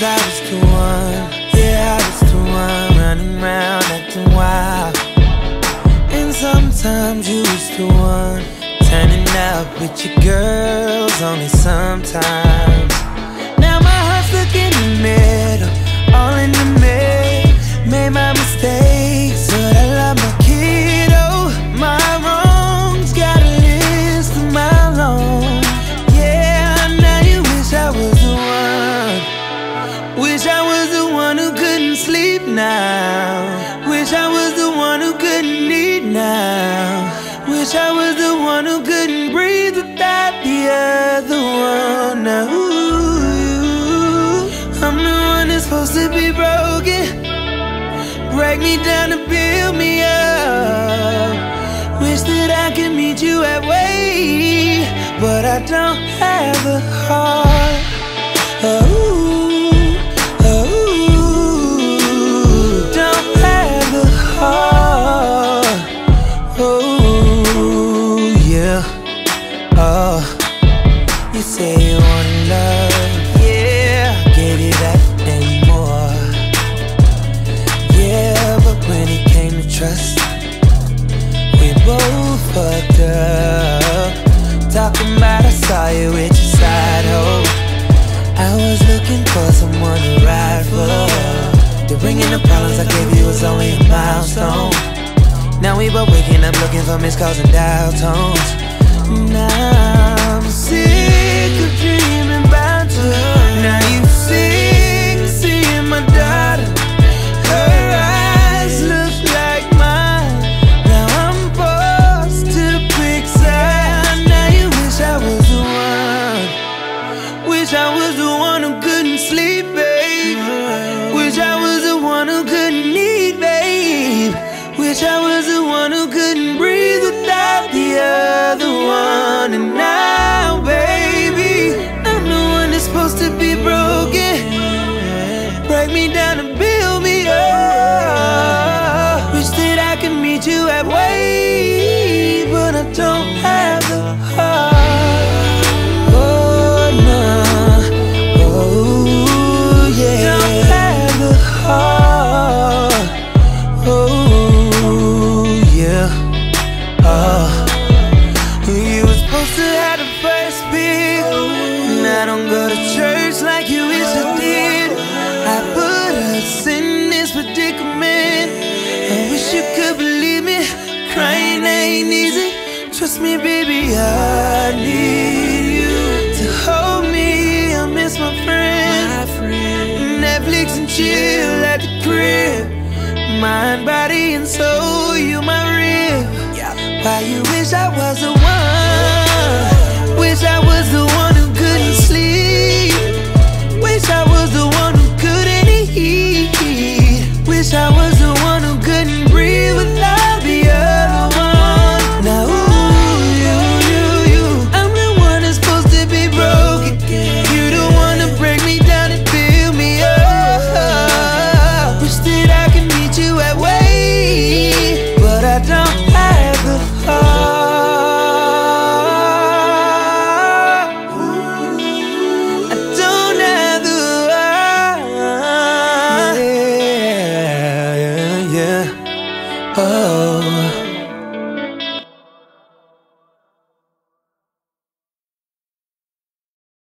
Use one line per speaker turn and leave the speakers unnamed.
I was the one, yeah, I was the one running around acting wild. And sometimes you was the one turning up with your girls, only sometimes. Now my heart's stuck in the middle, now. Wish I was the one who couldn't eat now. Wish I was the one who couldn't breathe without the other one. Now, ooh, I'm the one that's supposed to be broken. Break me down to build me up. Wish that I could meet you halfway, but I don't have the heart. Oh, you say you want love, yeah. I gave you that and more. Yeah, but when it came to trust, we both fucked up. Talking about I saw you with your side hoe. I was looking for someone to ride for. The ringing the problems I gave you was only a milestone. Now we both waking up looking for missed calls and dial tones. I'm sick of dreaming about Trust me, baby, I need you to hold me. I miss my friend. Netflix and chill at the crib. Mind, body, and soul, you my rib. Why you wish I was the one? Wish I was the one who couldn't sleep. Wish I was the one who couldn't eat. Wish I was Oh.